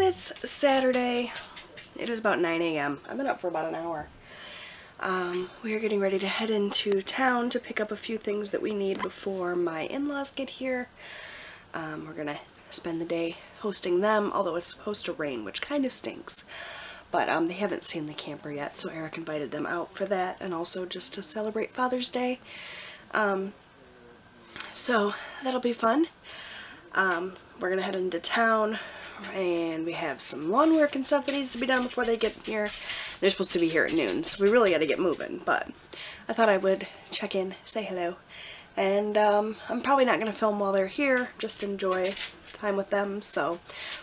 it's Saturday. It is about 9 a.m. I've been up for about an hour. Um, we are getting ready to head into town to pick up a few things that we need before my in-laws get here. Um, we're gonna spend the day hosting them, although it's supposed to rain, which kind of stinks. But um, they haven't seen the camper yet, so Eric invited them out for that, and also just to celebrate Father's Day. Um, so that'll be fun. Um, we're gonna head into town and we have some lawn work and stuff that needs to be done before they get here. They're supposed to be here at noon, so we really got to get moving, but I thought I would check in, say hello, and um, I'm probably not to film while they're here, just enjoy time with them, so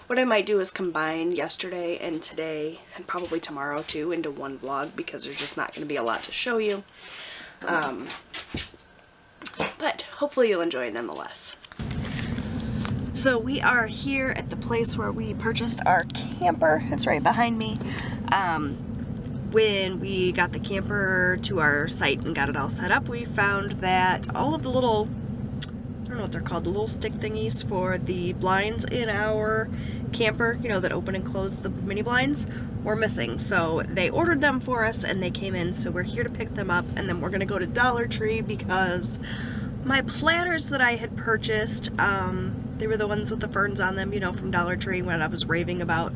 what I might do is combine yesterday and today, and probably tomorrow too, into one vlog, because there's just not to be a lot to show you. Um, but hopefully you'll enjoy it nonetheless. So we are here at the place where we purchased our camper. It's right behind me. Um, when we got the camper to our site and got it all set up, we found that all of the little, I don't know what they're called, the little stick thingies for the blinds in our camper, you know, that open and close the mini blinds, were missing. So they ordered them for us and they came in. So we're here to pick them up and then we're going to go to Dollar Tree because my platters that I had purchased, um, they were the ones with the ferns on them, you know, from Dollar Tree when I was raving about.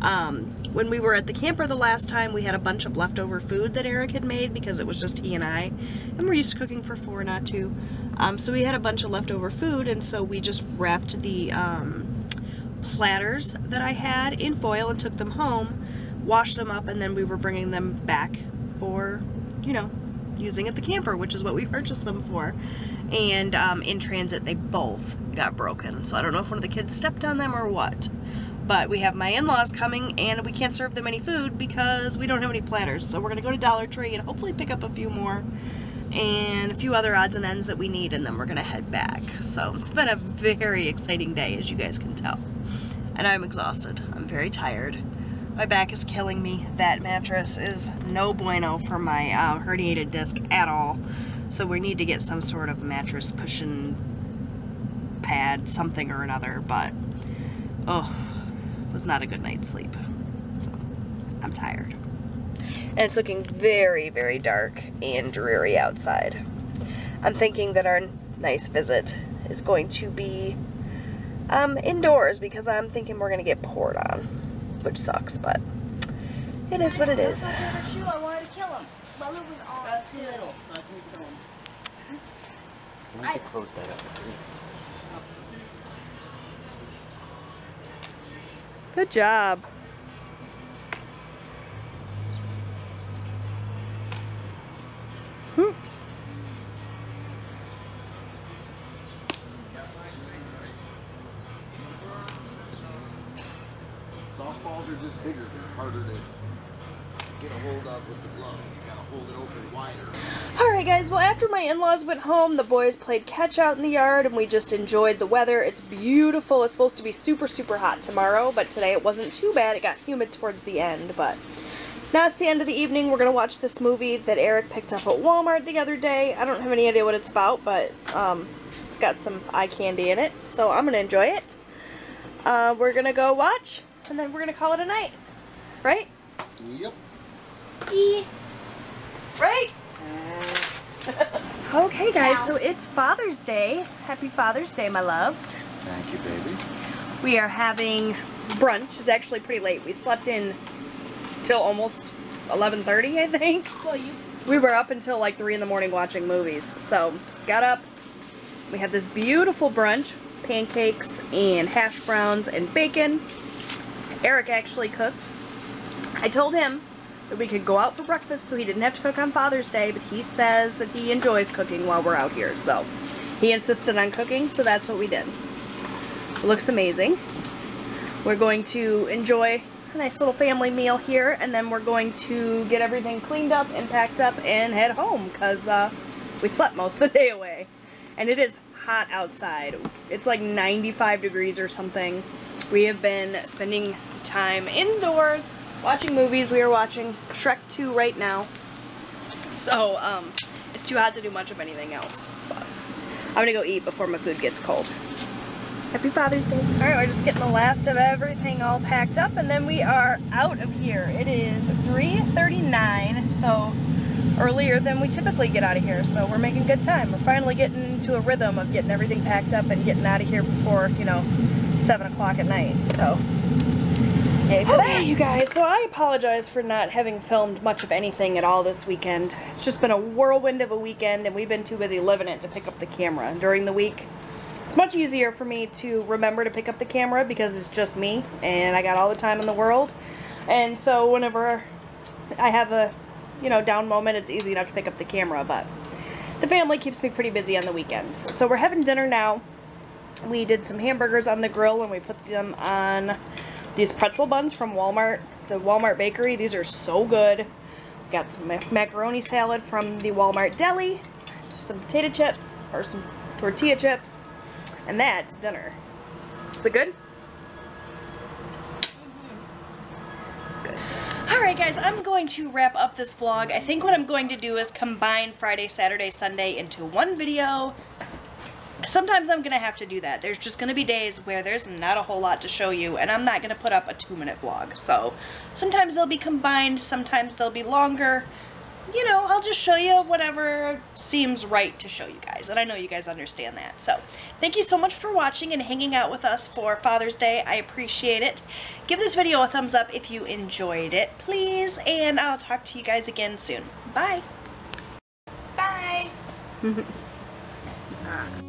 Um, when we were at the camper the last time, we had a bunch of leftover food that Eric had made because it was just he and I. And we're used to cooking for four, not two. Um, so we had a bunch of leftover food, and so we just wrapped the um, platters that I had in foil and took them home, washed them up, and then we were bringing them back for, you know, using at the camper, which is what we purchased them for. And um, in transit, they both got broken. So I don't know if one of the kids stepped on them or what. But we have my in-laws coming and we can't serve them any food because we don't have any platters. So we're going to go to Dollar Tree and hopefully pick up a few more and a few other odds and ends that we need and then we're going to head back. So it's been a very exciting day as you guys can tell. And I'm exhausted. I'm very tired. My back is killing me. That mattress is no bueno for my uh, herniated disc at all. So we need to get some sort of mattress cushion pad, something or another, but oh, it was not a good night's sleep. So I'm tired. And it's looking very, very dark and dreary outside. I'm thinking that our nice visit is going to be um, indoors because I'm thinking we're going to get poured on, which sucks, but it is what it is. I need to close that up. Good job. Softballs are just bigger. They're harder to get a hold of with the glove. You gotta hold it open wider. Alright guys, well after my in-laws went home, the boys played catch out in the yard and we just enjoyed the weather. It's beautiful. It's supposed to be super, super hot tomorrow, but today it wasn't too bad. It got humid towards the end, but now it's the end of the evening. We're going to watch this movie that Eric picked up at Walmart the other day. I don't have any idea what it's about, but um, it's got some eye candy in it, so I'm going to enjoy it. Uh, we're going to go watch, and then we're going to call it a night. Right? Yep. E. Right? okay, guys, so it's Father's Day. Happy Father's Day, my love. Thank you, baby. We are having brunch. It's actually pretty late. We slept in till almost 11.30, I think. Well, you We were up until like 3 in the morning watching movies. So, got up. We had this beautiful brunch. Pancakes and hash browns and bacon. Eric actually cooked. I told him that we could go out for breakfast so he didn't have to cook on Father's Day, but he says that he enjoys cooking while we're out here. So, he insisted on cooking, so that's what we did. It looks amazing. We're going to enjoy a nice little family meal here, and then we're going to get everything cleaned up and packed up and head home, because uh, we slept most of the day away. And it is hot outside. It's like 95 degrees or something. We have been spending the time indoors watching movies. We are watching Shrek 2 right now. So, um, it's too hot to do much of anything else. But I'm gonna go eat before my food gets cold. Happy Father's Day. All right, we're just getting the last of everything all packed up and then we are out of here. It is 3.39, so earlier than we typically get out of here, so we're making good time. We're finally getting into a rhythm of getting everything packed up and getting out of here before, you know, 7 o'clock at night, so yay for okay, you guys, so I apologize for not having filmed much of anything at all this weekend. It's just been a whirlwind of a weekend and we've been too busy living it to pick up the camera during the week. It's much easier for me to remember to pick up the camera because it's just me and I got all the time in the world. And so whenever I have a, you know, down moment, it's easy enough to pick up the camera, but the family keeps me pretty busy on the weekends. So we're having dinner now. We did some hamburgers on the grill and we put them on these pretzel buns from Walmart, the Walmart bakery. These are so good. Got some macaroni salad from the Walmart deli, some potato chips or some tortilla chips, and that's dinner. Is it good? Good. Alright guys, I'm going to wrap up this vlog. I think what I'm going to do is combine Friday, Saturday, Sunday into one video. Sometimes I'm going to have to do that. There's just going to be days where there's not a whole lot to show you and I'm not going to put up a two minute vlog. So sometimes they'll be combined, sometimes they'll be longer you know, I'll just show you whatever seems right to show you guys. And I know you guys understand that. So thank you so much for watching and hanging out with us for Father's Day. I appreciate it. Give this video a thumbs up if you enjoyed it, please. And I'll talk to you guys again soon. Bye. Bye.